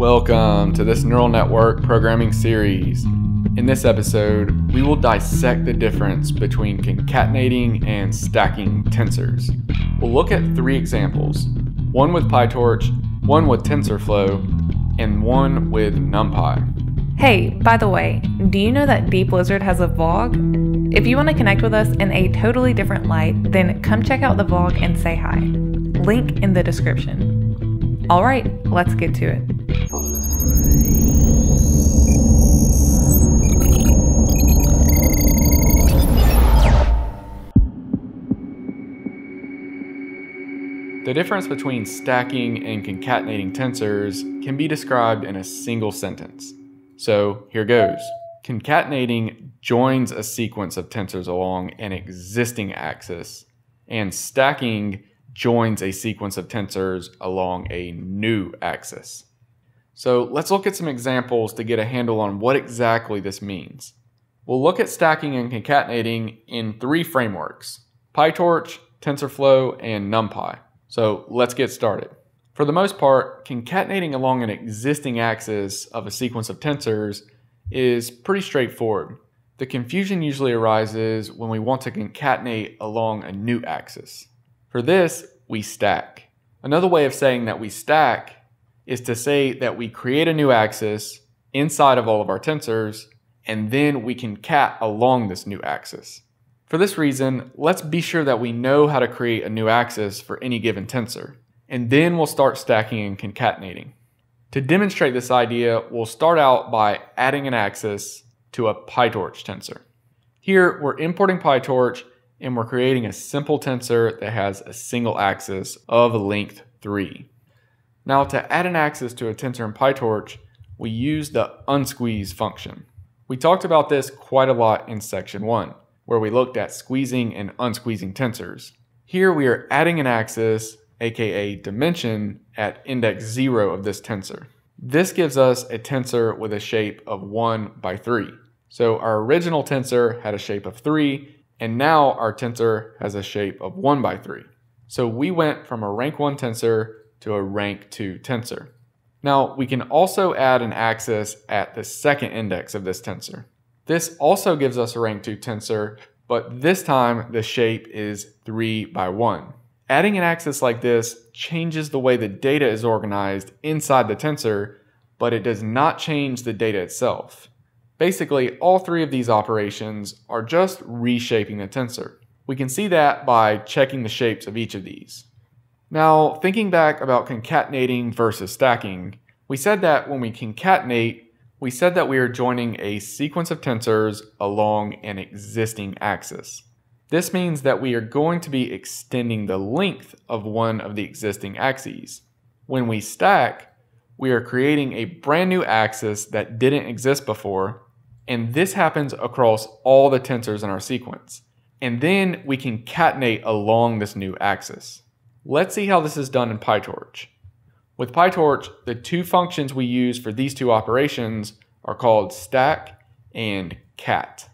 Welcome to this neural network programming series. In this episode, we will dissect the difference between concatenating and stacking tensors. We'll look at three examples one with PyTorch, one with TensorFlow, and one with NumPy. Hey, by the way, do you know that deeplizard has a vlog? If you want to connect with us in a totally different light, then come check out the vlog and say hi. Link in the description. All right, let's get to it. The difference between stacking and concatenating tensors can be described in a single sentence. So here goes. Concatenating joins a sequence of tensors along an existing axis, and stacking joins a sequence of tensors along a new axis. So let's look at some examples to get a handle on what exactly this means. We'll look at stacking and concatenating in three frameworks PyTorch, TensorFlow, and NumPy. So let's get started. For the most part, concatenating along an existing axis of a sequence of tensors is pretty straightforward. The confusion usually arises when we want to concatenate along a new axis. For this, we stack. Another way of saying that we stack is to say that we create a new axis inside of all of our tensors, and then we can cat along this new axis. For this reason, let's be sure that we know how to create a new axis for any given tensor, and then we'll start stacking and concatenating. To demonstrate this idea, we'll start out by adding an axis to a PyTorch tensor. Here, we're importing PyTorch and we're creating a simple tensor that has a single axis of length 3. Now, to add an axis to a tensor in PyTorch, we use the unsqueeze function. We talked about this quite a lot in section 1 where we looked at squeezing and unsqueezing tensors. Here we are adding an axis, aka dimension, at index 0 of this tensor. This gives us a tensor with a shape of 1 by 3. So our original tensor had a shape of 3, and now our tensor has a shape of 1 by 3. So we went from a rank 1 tensor to a rank 2 tensor. Now we can also add an axis at the second index of this tensor. This also gives us a rank 2 tensor, but this time the shape is 3 by 1. Adding an axis like this changes the way the data is organized inside the tensor, but it does not change the data itself. Basically, all three of these operations are just reshaping the tensor. We can see that by checking the shapes of each of these. Now, thinking back about concatenating versus stacking, we said that when we concatenate, we said that we are joining a sequence of tensors along an existing axis. This means that we are going to be extending the length of one of the existing axes. When we stack, we are creating a brand new axis that didn't exist before, and this happens across all the tensors in our sequence. And then we concatenate along this new axis. Let's see how this is done in PyTorch. With PyTorch, the two functions we use for these two operations are called stack and cat.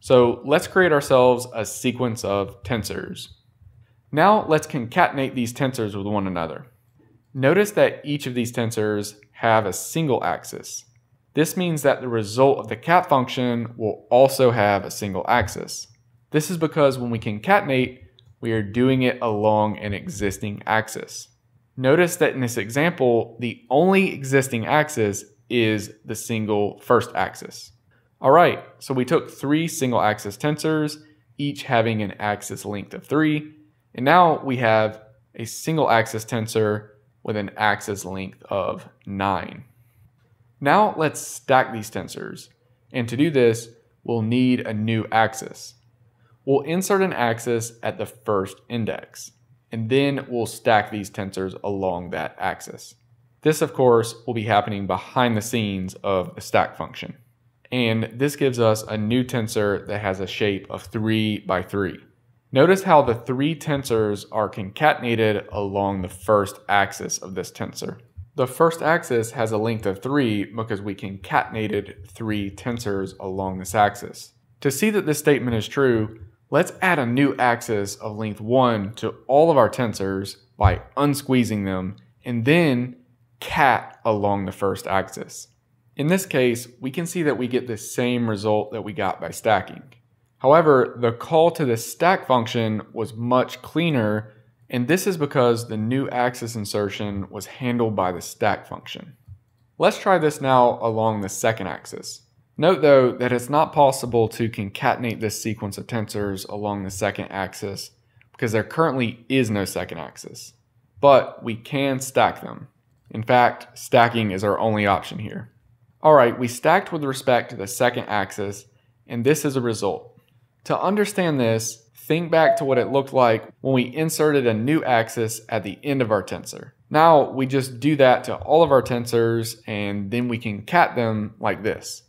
So let's create ourselves a sequence of tensors. Now let's concatenate these tensors with one another. Notice that each of these tensors have a single axis. This means that the result of the cat function will also have a single axis. This is because when we concatenate, we are doing it along an existing axis. Notice that in this example, the only existing axis is the single first axis. All right, so we took three single axis tensors, each having an axis length of three, and now we have a single axis tensor with an axis length of nine. Now let's stack these tensors, and to do this, we'll need a new axis. We'll insert an axis at the first index and then we'll stack these tensors along that axis. This, of course, will be happening behind the scenes of the stack function. And this gives us a new tensor that has a shape of 3 by 3. Notice how the three tensors are concatenated along the first axis of this tensor. The first axis has a length of 3 because we concatenated three tensors along this axis. To see that this statement is true, Let's add a new axis of length 1 to all of our tensors by unsqueezing them and then cat along the first axis. In this case, we can see that we get the same result that we got by stacking. However, the call to the stack function was much cleaner, and this is because the new axis insertion was handled by the stack function. Let's try this now along the second axis. Note though that it's not possible to concatenate this sequence of tensors along the second axis because there currently is no second axis. But we can stack them. In fact, stacking is our only option here. Alright, we stacked with respect to the second axis, and this is a result. To understand this, think back to what it looked like when we inserted a new axis at the end of our tensor. Now we just do that to all of our tensors and then we can cat them like this.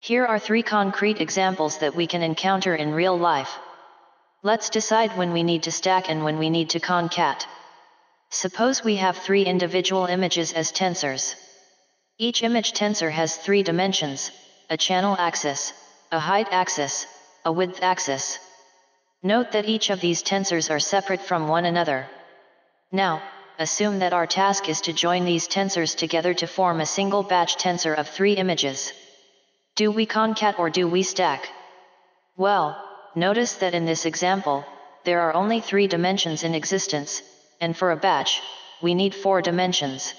Here are three concrete examples that we can encounter in real life. Let's decide when we need to stack and when we need to concat. Suppose we have three individual images as tensors. Each image tensor has three dimensions, a channel axis, a height axis, a width axis. Note that each of these tensors are separate from one another. Now, assume that our task is to join these tensors together to form a single batch tensor of three images. Do we concat or do we stack? Well, notice that in this example, there are only three dimensions in existence, and for a batch, we need four dimensions.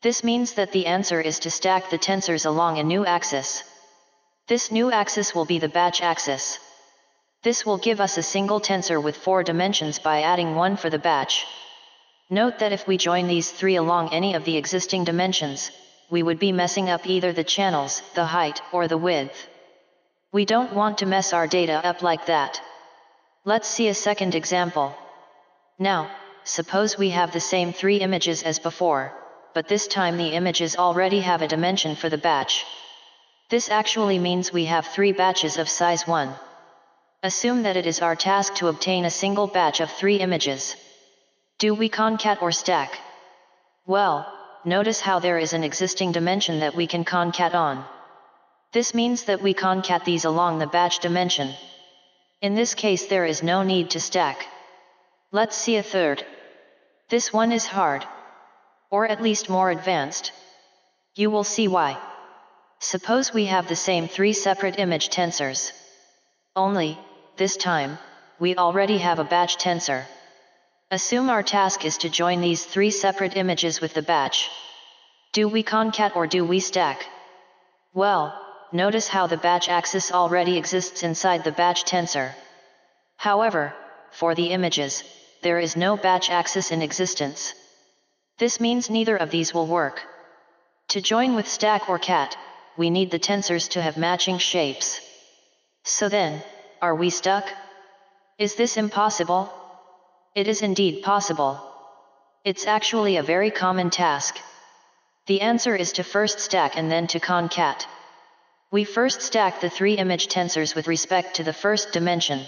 This means that the answer is to stack the tensors along a new axis. This new axis will be the batch axis. This will give us a single tensor with four dimensions by adding one for the batch. Note that if we join these three along any of the existing dimensions, we would be messing up either the channels, the height, or the width. We don't want to mess our data up like that. Let's see a second example. Now, suppose we have the same three images as before, but this time the images already have a dimension for the batch. This actually means we have three batches of size 1. Assume that it is our task to obtain a single batch of three images. Do we concat or stack? Well, notice how there is an existing dimension that we can concat on. This means that we concat these along the batch dimension. In this case there is no need to stack. Let's see a third. This one is hard. Or at least more advanced. You will see why. Suppose we have the same three separate image tensors. Only, this time, we already have a batch tensor. Assume our task is to join these three separate images with the batch. Do we concat or do we stack? Well, notice how the batch axis already exists inside the batch tensor. However, for the images, there is no batch axis in existence. This means neither of these will work. To join with stack or cat, we need the tensors to have matching shapes. So then, are we stuck? Is this impossible? It is indeed possible. It's actually a very common task. The answer is to first stack and then to concat. We first stack the three image tensors with respect to the first dimension.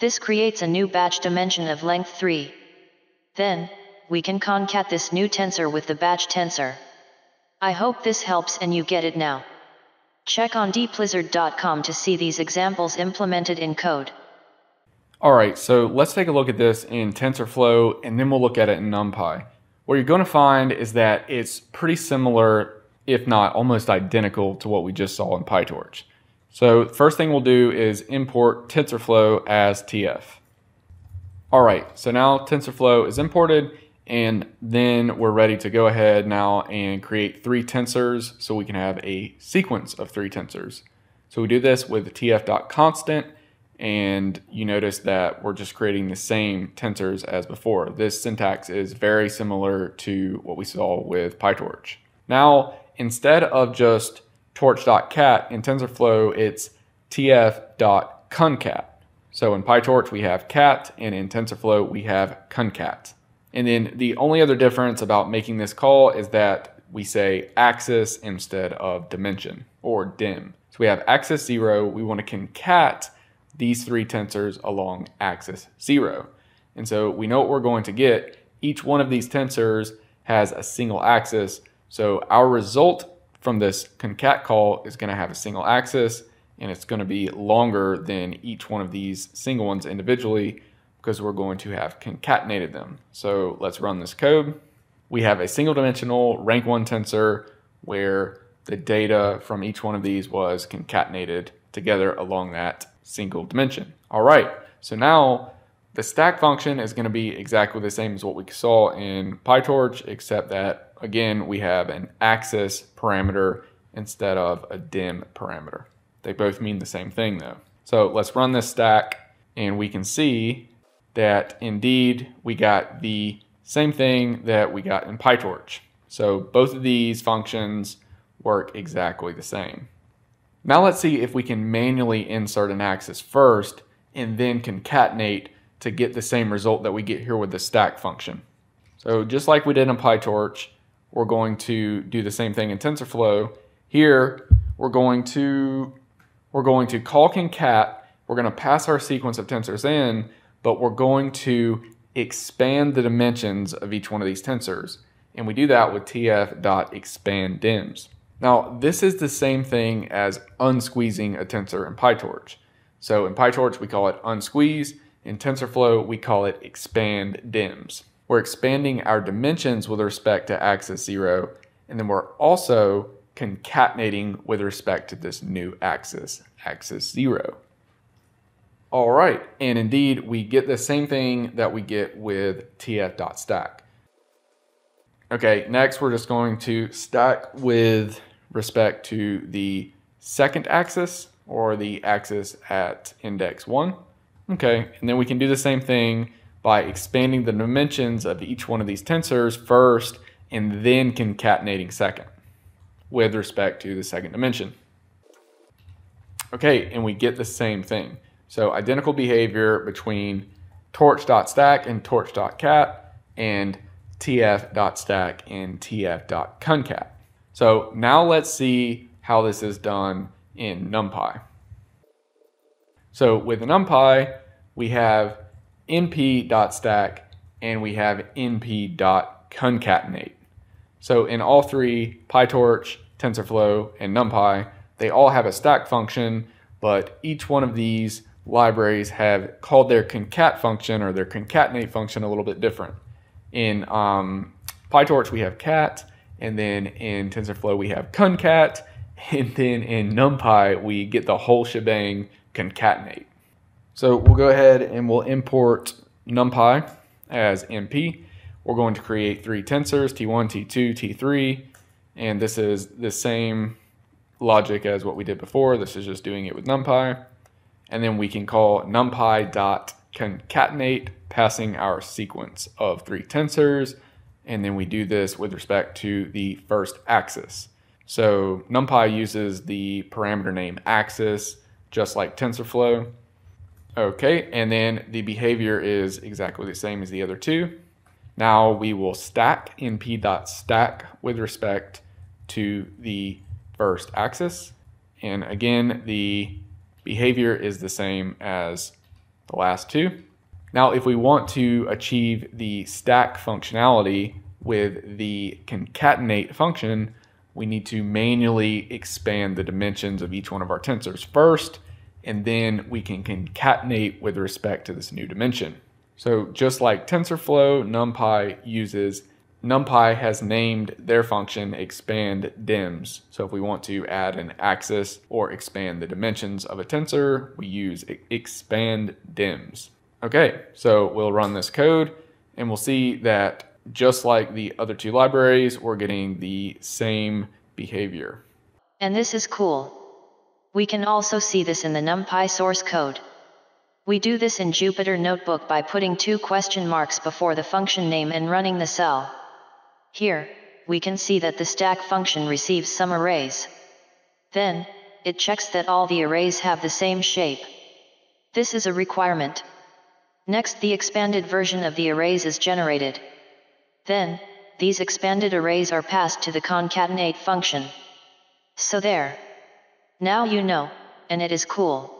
This creates a new batch dimension of length 3. Then, we can concat this new tensor with the batch tensor. I hope this helps and you get it now. Check on deeplizard.com to see these examples implemented in code. All right, so let's take a look at this in TensorFlow and then we'll look at it in NumPy. What you're going to find is that it's pretty similar, if not almost identical to what we just saw in PyTorch. So first thing we'll do is import TensorFlow as TF. All right, so now TensorFlow is imported and then we're ready to go ahead now and create three tensors so we can have a sequence of three tensors. So we do this with tf.constant and you notice that we're just creating the same tensors as before. This syntax is very similar to what we saw with PyTorch. Now, instead of just torch.cat in TensorFlow, it's tf.concat. So in PyTorch, we have cat, and in TensorFlow, we have concat. And then the only other difference about making this call is that we say axis instead of dimension or dim. So we have axis zero, we want to concat these three tensors along axis 0. And so we know what we're going to get. Each one of these tensors has a single axis. So our result from this concat call is going to have a single axis and it's going to be longer than each one of these single ones individually because we're going to have concatenated them. So let's run this code. we have a single dimensional rank 1 tensor where the data from each one of these was concatenated together along that single dimension. All right, so now the stack function is going to be exactly the same as what we saw in PyTorch, except that, again, we have an axis parameter instead of a dim parameter. They both mean the same thing, though. So let's run this stack, and we can see that indeed we got the same thing that we got in PyTorch. So both of these functions work exactly the same. Now let's see if we can manually insert an axis first and then concatenate to get the same result that we get here with the stack function. So just like we did in PyTorch, we're going to do the same thing in TensorFlow. Here, we're going to we're going to call concat. We're going to pass our sequence of tensors in, but we're going to expand the dimensions of each one of these tensors. And we do that with tf.expanddims. Now, this is the same thing as unsqueezing a tensor in PyTorch. So in PyTorch, we call it unsqueeze. In TensorFlow, we call it expand dims. We're expanding our dimensions with respect to axis zero, and then we're also concatenating with respect to this new axis, axis zero. All right, and indeed, we get the same thing that we get with tf.stack. Okay, next we're just going to stack with respect to the second axis or the axis at index 1. Okay, and then we can do the same thing by expanding the dimensions of each one of these tensors first and then concatenating second with respect to the second dimension. Okay, and we get the same thing. So identical behavior between torch.stack and torch.cat and tf.stack and tf.concat. So now let's see how this is done in NumPy. So with NumPy, we have np.stack and we have np.concatenate. So in all three, PyTorch, TensorFlow, and NumPy, they all have a stack function, but each one of these libraries have called their concat function or their concatenate function a little bit different. In um, PyTorch, we have cat, and then in TensorFlow, we have concat, and then in NumPy, we get the whole shebang concatenate. So we'll go ahead and we'll import NumPy as NP. We're going to create three tensors, T1, T2, T3, and this is the same logic as what we did before. This is just doing it with NumPy. And then we can call numpy.concatenate, passing our sequence of three tensors and then we do this with respect to the first axis. So NumPy uses the parameter name axis, just like TensorFlow. Okay, and then the behavior is exactly the same as the other two. Now we will stack np.stack with respect to the first axis. And again, the behavior is the same as the last two. Now, if we want to achieve the stack functionality with the concatenate function, we need to manually expand the dimensions of each one of our tensors first, and then we can concatenate with respect to this new dimension. So just like TensorFlow, NumPy uses, NumPy has named their function expand dims. So if we want to add an axis or expand the dimensions of a tensor, we use expand dims. Okay, so we'll run this code and we'll see that just like the other two libraries, we're getting the same behavior. And this is cool. We can also see this in the NumPy source code. We do this in Jupyter Notebook by putting two question marks before the function name and running the cell. Here, we can see that the stack function receives some arrays. Then, it checks that all the arrays have the same shape. This is a requirement. Next the expanded version of the arrays is generated. Then, these expanded arrays are passed to the concatenate function. So there. Now you know, and it is cool.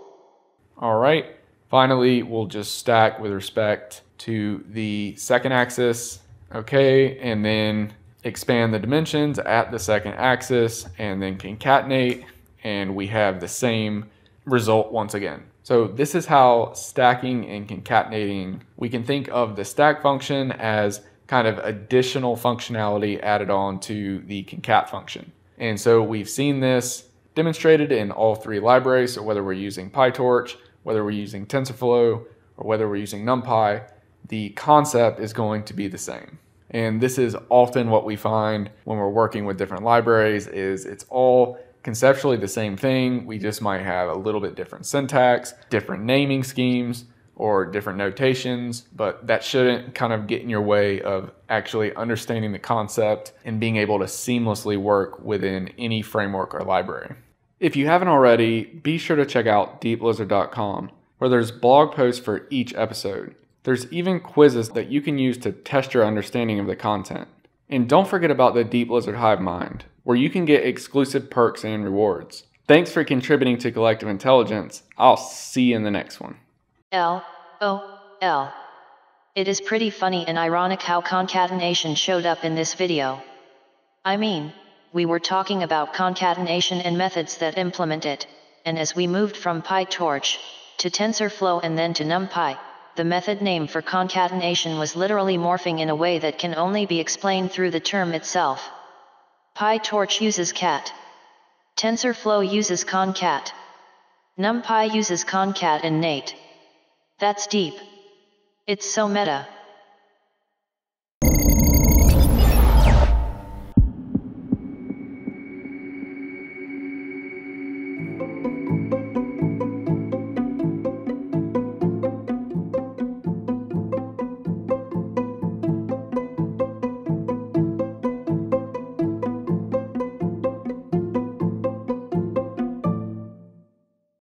All right. Finally, we'll just stack with respect to the second axis. Okay, and then expand the dimensions at the second axis and then concatenate and we have the same result once again. So this is how stacking and concatenating, we can think of the stack function as kind of additional functionality added on to the concat function. And so we've seen this demonstrated in all three libraries. So whether we're using PyTorch, whether we're using TensorFlow, or whether we're using NumPy, the concept is going to be the same. And this is often what we find when we're working with different libraries is it's all conceptually the same thing. We just might have a little bit different syntax, different naming schemes, or different notations, but that shouldn't kind of get in your way of actually understanding the concept and being able to seamlessly work within any framework or library. If you haven't already, be sure to check out deeplizard.com where there's blog posts for each episode. There's even quizzes that you can use to test your understanding of the content. And don't forget about the deeplizard Hive Mind, where you can get exclusive perks and rewards. Thanks for contributing to Collective Intelligence. I'll see you in the next one. L O L. It is pretty funny and ironic how concatenation showed up in this video. I mean, we were talking about concatenation and methods that implement it, and as we moved from PyTorch to TensorFlow and then to NumPy, the method name for concatenation was literally morphing in a way that can only be explained through the term itself. PyTorch uses cat. TensorFlow uses concat. NumPy uses concat and nate. That's deep. It's so meta.